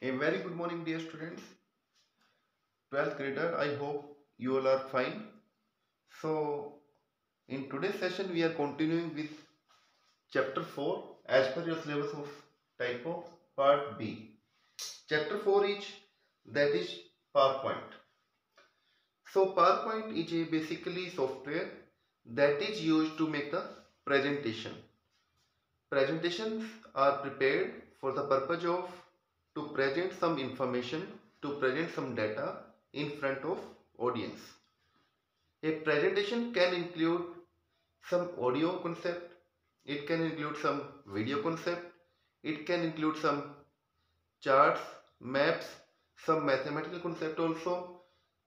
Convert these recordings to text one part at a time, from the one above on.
A very good morning dear students. 12th grader, I hope you all are fine. So in today's session we are continuing with chapter 4 as per your syllabus of typo part B. Chapter 4 is that is PowerPoint. So PowerPoint is a basically software that is used to make the presentation. Presentations are prepared for the purpose of to present some information, to present some data in front of audience. A presentation can include some audio concept, it can include some video concept, it can include some charts, maps, some mathematical concept also,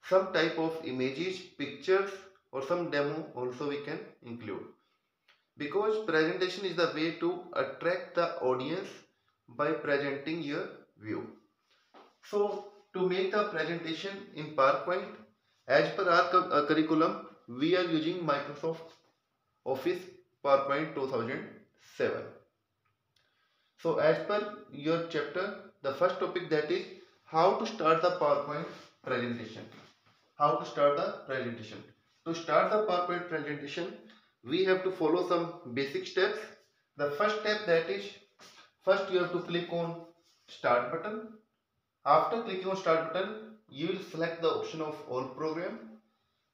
some type of images, pictures or some demo also we can include. Because presentation is the way to attract the audience by presenting your view. So to make the presentation in PowerPoint as per our uh, curriculum we are using Microsoft Office PowerPoint 2007. So as per your chapter the first topic that is how to start the PowerPoint presentation. How to start the presentation. To start the PowerPoint presentation we have to follow some basic steps. The first step that is first you have to click on start button. After clicking on start button, you will select the option of all program.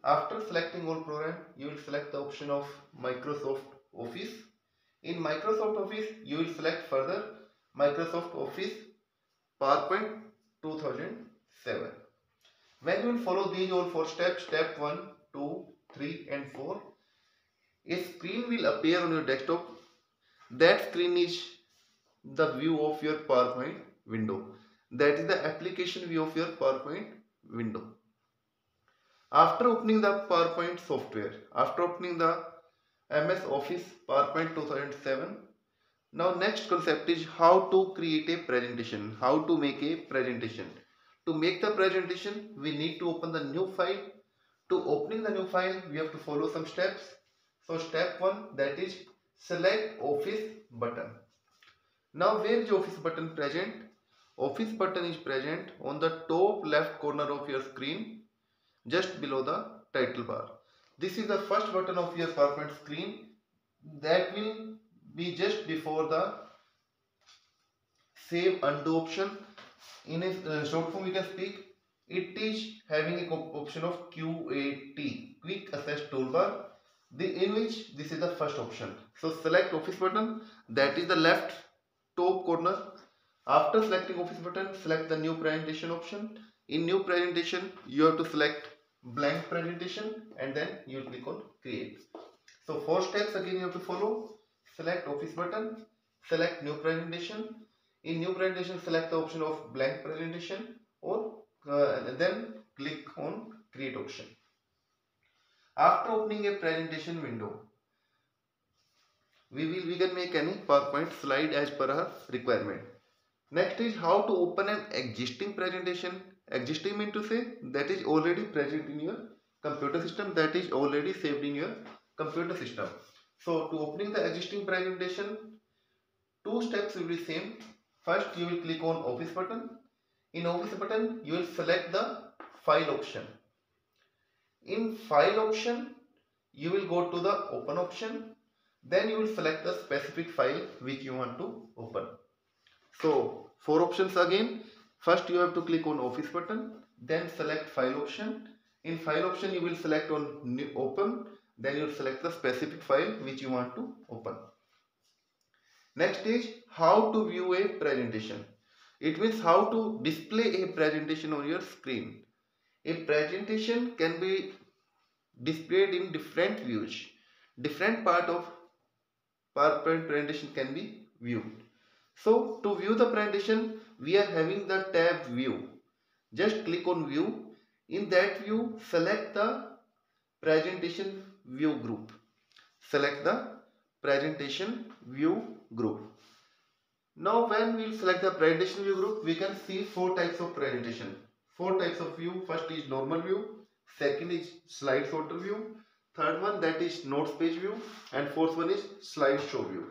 After selecting all program, you will select the option of Microsoft Office. In Microsoft Office, you will select further Microsoft Office PowerPoint 2007. When you will follow these all four steps, step 1, 2, 3 and 4, a screen will appear on your desktop. That screen is the view of your PowerPoint window. That is the application view of your PowerPoint window. After opening the PowerPoint software, after opening the MS Office PowerPoint 2007, now next concept is how to create a presentation, how to make a presentation. To make the presentation, we need to open the new file. To opening the new file, we have to follow some steps. So step 1 that is select office button. Now where is office button present? Office button is present on the top left corner of your screen just below the title bar. This is the first button of your PowerPoint screen. That will be just before the save undo option. In a uh, short form we can speak. It is having a option of QAT quick access toolbar. The in which this is the first option. So select office button. That is the left top corner after selecting office button select the new presentation option. In new presentation you have to select blank presentation and then you click on create. So four steps again you have to follow. Select office button select new presentation. In new presentation select the option of blank presentation or uh, then click on create option. After opening a presentation window we will we can make any PowerPoint slide as per our requirement. Next is how to open an existing presentation. Existing mean to say that is already present in your computer system that is already saved in your computer system. So to opening the existing presentation, two steps will be same. First you will click on office button. In office button you will select the file option. In file option you will go to the open option then you will select the specific file which you want to open. So four options again. First you have to click on office button. Then select file option. In file option you will select on new open. Then you will select the specific file which you want to open. Next is how to view a presentation. It means how to display a presentation on your screen. A presentation can be displayed in different views. Different part of PowerPoint presentation can be viewed. So to view the presentation, we are having the tab view. Just click on view. In that view, select the presentation view group. Select the presentation view group. Now when we select the presentation view group, we can see four types of presentation. Four types of view. First is normal view. Second is slide sorter view third one that is notes page view and fourth one is slideshow view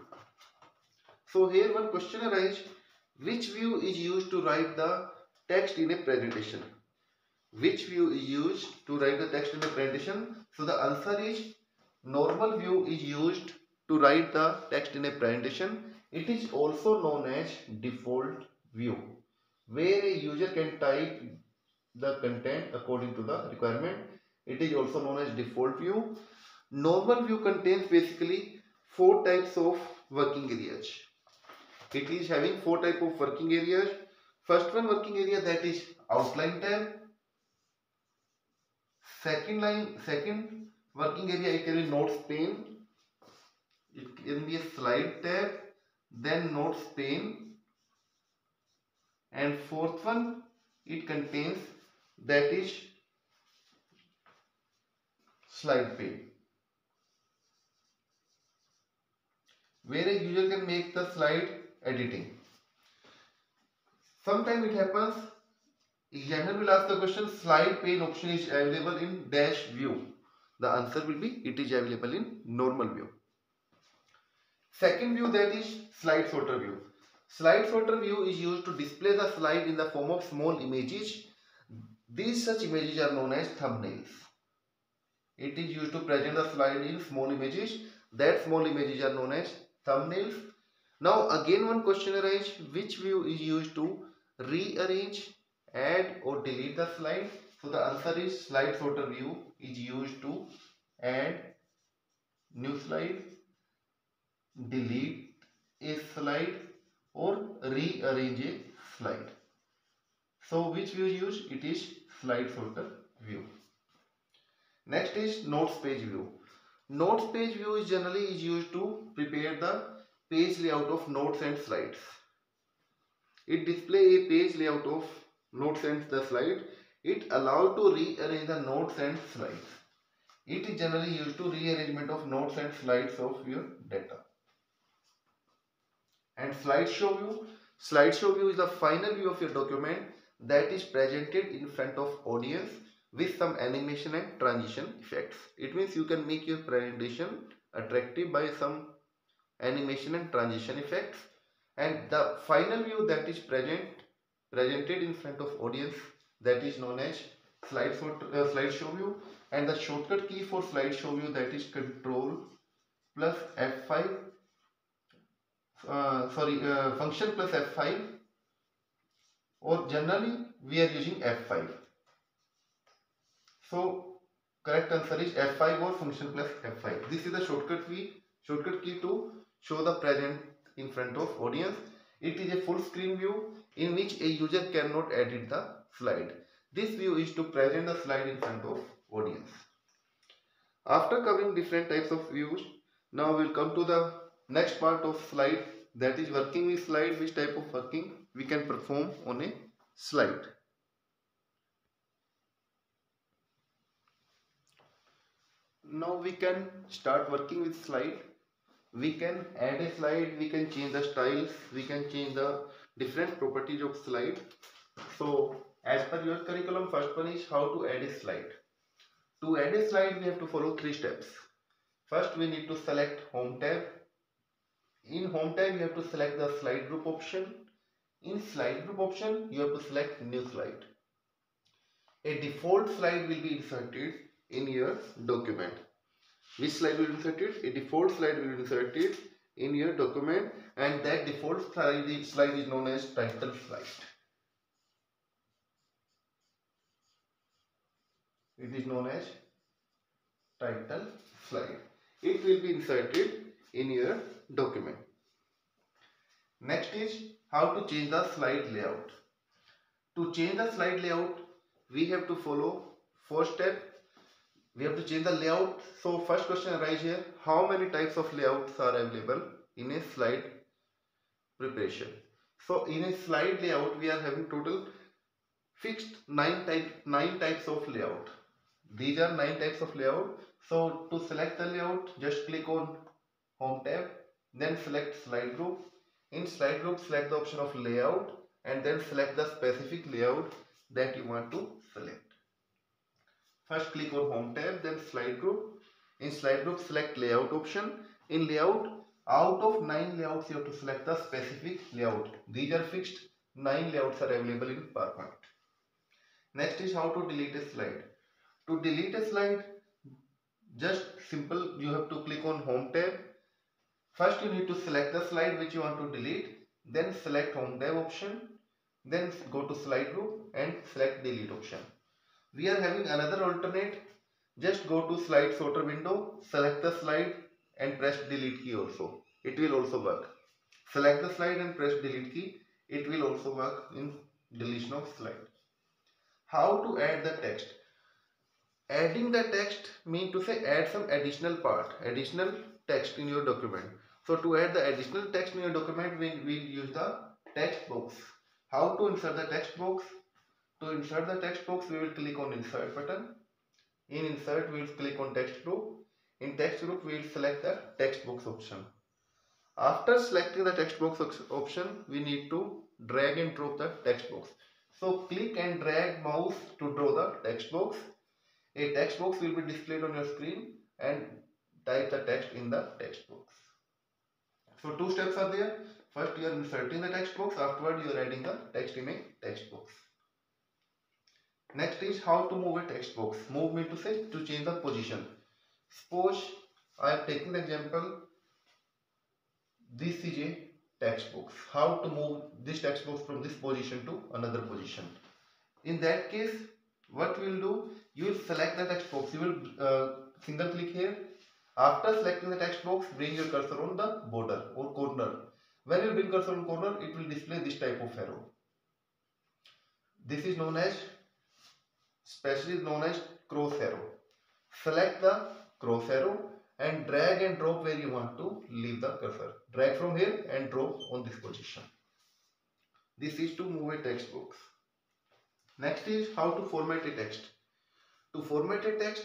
so here one question arises Which view is used to write the text in a presentation? Which view is used to write the text in a presentation? So the answer is normal view is used to write the text in a presentation. It is also known as default view where a user can type the content according to the requirement. It is also known as default view. Normal view contains basically four types of working areas. It is having four type of working areas. First one working area that is outline tab. Second line, second working area it can be notes pane. It can be a slide tab, then notes pane. And fourth one it contains that is slide pane. where a user can make the slide editing. Sometimes it happens, examiner will ask the question slide pane option is available in dash view. The answer will be it is available in normal view. Second view that is slide sorter view. Slide sorter view is used to display the slide in the form of small images. These such images are known as thumbnails. It is used to present the slide in small images. That small images are known as thumbnails. Now again one question arises which view is used to rearrange, add or delete the slide. So the answer is slide sorter view is used to add new slide, delete a slide or rearrange a slide. So which view is used? It is slide sorter view. Next is notes page view. Notes page view is generally is used to prepare the page layout of notes and slides. It display a page layout of notes and the slide. It allow to rearrange the notes and slides. It is generally used to rearrangement of notes and slides of your data. And slideshow view. Slideshow view is the final view of your document that is presented in front of audience with some animation and transition effects. It means you can make your presentation attractive by some animation and transition effects. And the final view that is present presented in front of audience that is known as slide uh, slideshow view. And the shortcut key for slideshow view that is control plus F5 uh, sorry uh, function plus F5 or generally we are using F5 so correct answer is F5 or function plus F5. This is the shortcut key, shortcut key to show the present in front of audience. It is a full screen view in which a user cannot edit the slide. This view is to present the slide in front of audience. After covering different types of views, now we'll come to the next part of slide that is working with slide, which type of working we can perform on a slide. now we can start working with slide we can add a slide we can change the styles we can change the different properties of slide. So as per your curriculum first one is how to add a slide. To add a slide we have to follow three steps. First we need to select home tab. In home tab you have to select the slide group option. In slide group option you have to select new slide. A default slide will be inserted in your document. Which slide will be inserted? A default slide will be inserted in your document and that default slide is, slide is known as title slide. It is known as title slide. It will be inserted in your document. Next is how to change the slide layout. To change the slide layout, we have to follow first step we have to change the layout. So first question arises here. How many types of layouts are available in a slide preparation? So in a slide layout we are having total fixed nine type nine types of layout. These are nine types of layout. So to select the layout just click on home tab then select slide group. In slide group select the option of layout and then select the specific layout that you want to select First click on home tab then slide group. In slide group select layout option. In layout out of 9 layouts you have to select the specific layout. These are fixed. 9 layouts are available in PowerPoint next is how to delete a slide. To delete a slide just simple you have to click on home tab. First you need to select the slide which you want to delete. Then select home tab option. Then go to slide group and select delete option we are having another alternate. Just go to slide sorter window select the slide and press delete key also. It will also work. Select the slide and press delete key. It will also work in deletion of slide. How to add the text? Adding the text mean to say add some additional part additional text in your document. So to add the additional text in your document we will use the text box. How to insert the text box to insert the text box we will click on insert button in insert we will click on text group in text group we will select the text box option after selecting the text box option we need to drag and drop the text box so click and drag mouse to draw the text box a text box will be displayed on your screen and type the text in the text box. So two steps are there. First you are inserting the text box, afterward you are adding the text in a text box. Next is how to move a text box. Move me to say to change the position. Suppose I am taking the example this is a text box. How to move this text box from this position to another position. In that case what we will do you will select the text box you will uh, single click here after selecting the text box bring your cursor on the border or corner when you bring cursor on corner it will display this type of arrow this is known as specially known as cross arrow select the cross arrow and drag and drop where you want to leave the cursor drag from here and drop on this position this is to move a text box next is how to format a text to format a text,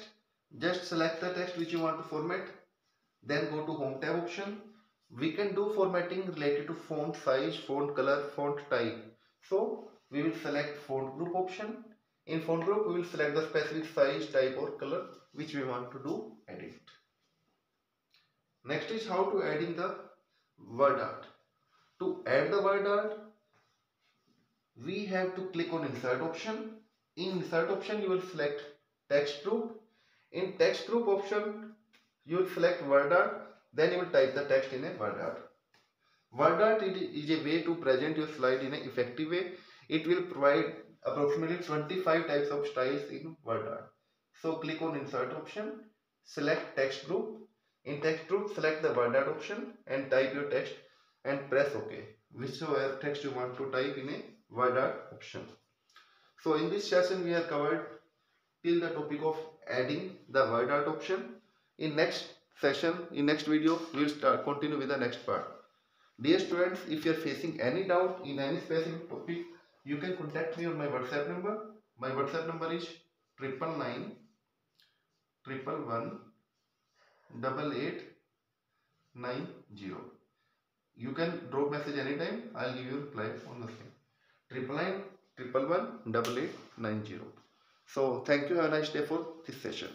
just select the text which you want to format. Then go to home tab option. We can do formatting related to font size, font color, font type. So we will select font group option. In font group we will select the specific size, type or color which we want to do edit. Next is how to adding the word art. To add the word art, we have to click on insert option. In insert option you will select text group. In text group option, you will select word art, then you will type the text in a word art. Word art is a way to present your slide in an effective way. It will provide approximately 25 types of styles in WordArt. So click on insert option, select text group. In text group, select the WordArt option and type your text and press OK. Whichever text you want to type in a WordArt option. So in this session we have covered till the topic of adding the WordArt option. In next session, in next video, we will start continue with the next part. Dear students, if you are facing any doubt in any specific topic, you can contact me on my WhatsApp number. My WhatsApp number is triple nine triple one double eight nine zero. You can drop message anytime. I'll give you reply on the same. Triple nine triple one double eight nine zero. So thank you. Have a nice day for this session.